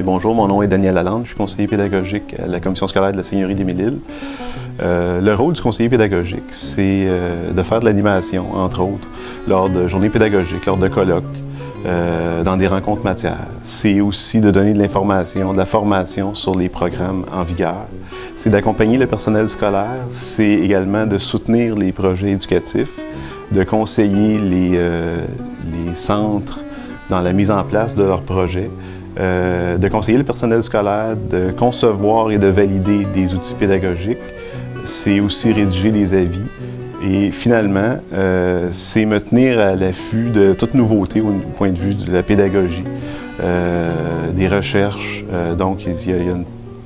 Bonjour, mon nom est Daniel Lalande, je suis conseiller pédagogique à la commission scolaire de la Seigneurie des Mille-Îles. Euh, le rôle du conseiller pédagogique, c'est euh, de faire de l'animation, entre autres, lors de journées pédagogiques, lors de colloques, euh, dans des rencontres matières. C'est aussi de donner de l'information, de la formation sur les programmes en vigueur. C'est d'accompagner le personnel scolaire, c'est également de soutenir les projets éducatifs, de conseiller les, les centres dans la mise en place de leurs projets, euh, de conseiller le personnel scolaire, de concevoir et de valider des outils pédagogiques. C'est aussi rédiger des avis. Et finalement, euh, c'est me tenir à l'affût de toute nouveauté au point de vue de la pédagogie, euh, des recherches. donc, il y, a, une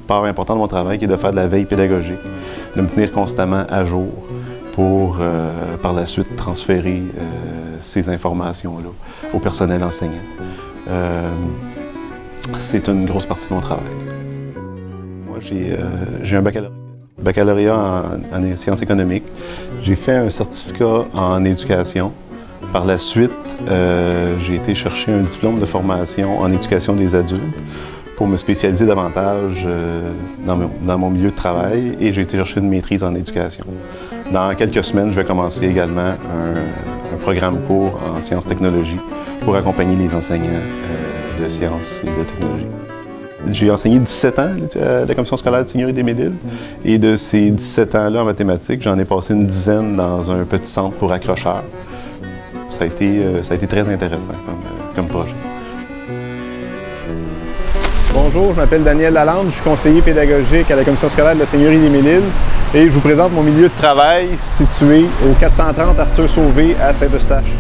part importante de mon travail qui est de faire de la veille pédagogique, de me tenir constamment à jour pour par la suite transférer ces informations-là au personnel enseignant c'est une grosse partie de mon travail. Moi, j'ai euh, un baccalauréat, en, sciences économiques. J'ai fait un certificat en éducation. Par la suite, euh, j'ai été chercher un diplôme de formation en éducation des adultes pour me spécialiser davantage euh, dans, mon, milieu de travail et j'ai été chercher une maîtrise en éducation. Dans quelques semaines, je vais commencer également un, un programme court en sciences technologies pour accompagner les enseignants de sciences et de technologie. J'ai enseigné 17 ans à la commission scolaire de Seigneurie des Médiles. Et de ces 17 ans-là en mathématiques, j'en ai passé une dizaine dans un petit centre pour accrocheurs. Ça a été, euh, ça a été très intéressant comme, euh, projet. Bonjour, je m'appelle Daniel Lalande, je suis conseiller pédagogique à la commission scolaire de la Seigneurie des Mélides et je vous présente mon milieu de travail situé au 430 Arthur Sauvé à Saint-Eustache.